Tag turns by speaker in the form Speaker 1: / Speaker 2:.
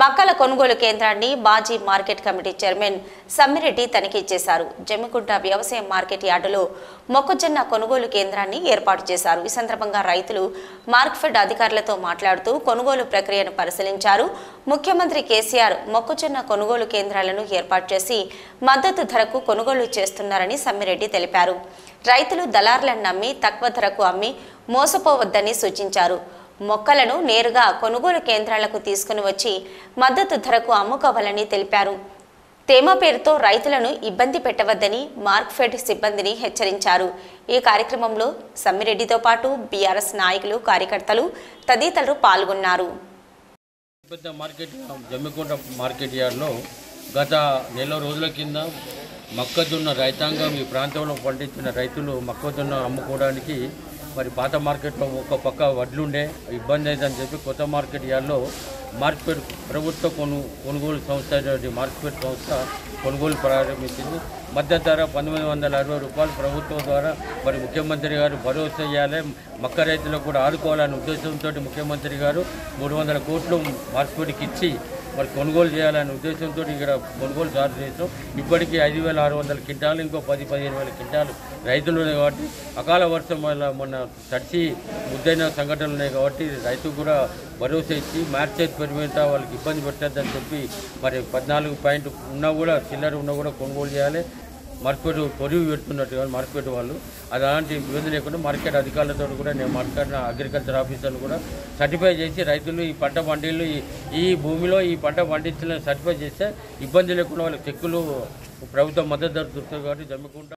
Speaker 1: మక్కల కొనుగోలు కేంద్రాన్ని మాజీ మార్కెట్ కమిటీ చైర్మన్ సమ్మిరెడ్డి తనిఖీ చేశారు. జమ్మికుంట వ్యవసాయ మార్కెట్ యార్డులో మొక్కజొన్న కొనుగోలు కేంద్రాన్ని ఏర్పాటు చేశారు. ఈ సందర్భంగా రైతులు మార్క్ఫెడ్ అధికారులతో మాట్లాడుతూ కొనుగోలు ప్రక్రియను పరిశీలించారు. ముఖ్యమంత్రి కేసీఆర్ మొక్కజొన్న కొనుగోలు కేంద్రాలను ఏర్పాటు చేసి మద్దతు ధరకు కొనుగోలు చేస్తున్నారని సమ్మిరెడ్డి తెలిపారు. రైతులు దళార్లను నమ్మి తక్కువ ధరకు అమ్మి మోసపోవద్దని సూచించారు. మొక్కలను నేరుగా కొనుగోలు కేంద్రాలకు తీసుకుని వచ్చి మద్దతు ధరకు అమ్ముకోవాలని తెలిపారు. తేమ పేరుతో రైతులను ఇబ్బంది పెట్టవద్దని మార్క్ఫెడ్ సిబ్బందిని హెచ్చరించారు. ఈ కార్యక్రమంలో సమ్మిరెడ్డితో పాటు బీఆర్ఎస్ నాయకులు కార్యకర్తలు తదితరులు పాల్గొన్నారు.
Speaker 2: పెద్ద మార్కెట్ జమ్మికుంట మార్కెట్ యార్డ్లో గత నెల రోజుల కింద మొక్కజొన్న రైతాంగం ఈ ప్రాంతంలో పండించిన రైతులు మొక్కజొన్న అమ్ముకోవడానికి మరి పాత మార్కెట్లో ఒక పక్క వడ్లుండే ఇబ్బంది అయిందని చెప్పి కొత్త మార్కెట్ యార్డ్లో మార్కెట్ ప్రభుత్వ కొను కొనుగోలు సంస్థ మార్కెట్ సంస్థ కొనుగోలు ప్రారంభించింది. మధ్య ధర పంతొమ్మిది వందల అరవై రూపాయలు. ప్రభుత్వం ద్వారా మరి ముఖ్యమంత్రి గారు భరోసా ఇవ్వాలి మక్క రైతులకు కూడా ఆదుకోవాలనే ఉద్దేశంతో ముఖ్యమంత్రి గారు మూడు వందల కోట్లు మార్కెట్కి ఇచ్చి మరి కొనుగోలు చేయాలనే ఉద్దేశంతో ఇక్కడ కొనుగోలు చార్జ్ చేస్తాం. ఇప్పటికీ ఐదు వేల ఆరు వందల క్వింటాలు ఇంకో పది పదిహేను వేల క్వింటాలు రైతులు ఉన్నాయి కాబట్టి అకాల వర్షం వల్ల మొన్న తడిచి ముద్దైన సంఘటనలు ఉన్నాయి కాబట్టి రైతు కూడా భరోసా ఇచ్చి మార్చేది పెరిగినంత వాళ్ళకి ఇబ్బంది పెట్టద్దని చెప్పి మరి పద్నాలుగు పాయింట్ ఉన్నా కూడా చిల్లర ఉన్నా కూడా కొనుగోలు చేయాలి. మార్కెట్ పొరుగు పెడుతున్నట్టు కానీ మార్కెట్ వాళ్ళు. అది అలాంటి ఇబ్బంది లేకుండా మార్కెట్ అధికారులతో కూడా నేను మాట్లాడిన అగ్రికల్చర్ ఆఫీసర్లు కూడా సర్టిఫై చేసి రైతులు ఈ పంట పండిళ్ళు ఈ ఈ భూమిలో ఈ పంట పండించిన సర్టిఫై చేస్తే ఇబ్బంది లేకుండా వాళ్ళకి చెక్కులు ప్రభుత్వం మద్దతు ధర దొరుకుతుంది కాబట్టి జమ్ముకుంటా